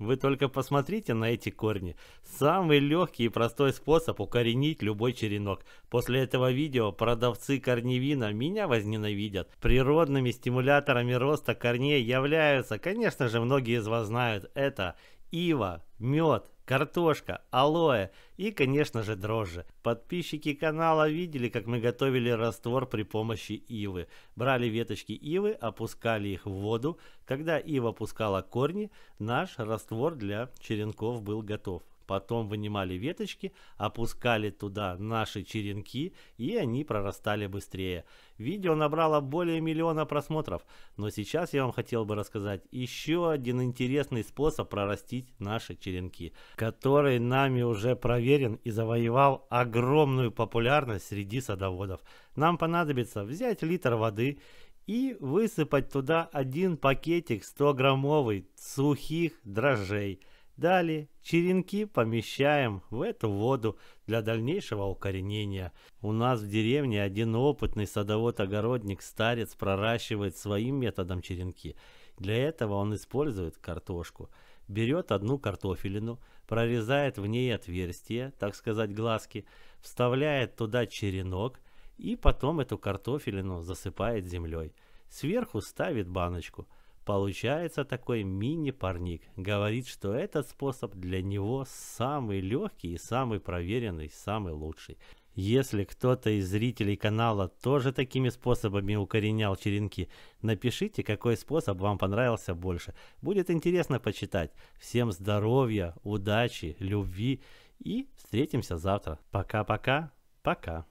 Вы только посмотрите на эти корни. Самый легкий и простой способ укоренить любой черенок. После этого видео продавцы корневина меня возненавидят. Природными стимуляторами роста корней являются, конечно же, многие из вас знают, это ива, мед, картошка, алоэ и, конечно же, дрожжи. Подписчики канала видели, как мы готовили раствор при помощи ивы. Брали веточки ивы, опускали их в воду. Когда ива пускала корни, наш раствор для черенков был готов. Потом вынимали веточки, опускали туда наши черенки, и они прорастали быстрее. Видео набрало более миллиона просмотров, но сейчас я вам хотел бы рассказать еще один интересный способ прорастить наши черенки, который нами уже проверен и завоевал огромную популярность среди садоводов. Нам понадобится взять литр воды и высыпать туда один пакетик 100 граммовый сухих дрожжей – Далее черенки помещаем в эту воду для дальнейшего укоренения. У нас в деревне один опытный садовод-огородник, старец, проращивает своим методом черенки. Для этого он использует картошку. Берет одну картофелину, прорезает в ней отверстие, так сказать глазки, вставляет туда черенок и потом эту картофелину засыпает землей. Сверху ставит баночку – Получается такой мини-парник. Говорит, что этот способ для него самый легкий и самый проверенный, самый лучший. Если кто-то из зрителей канала тоже такими способами укоренял черенки, напишите, какой способ вам понравился больше. Будет интересно почитать. Всем здоровья, удачи, любви и встретимся завтра. Пока-пока. Пока. -пока. Пока.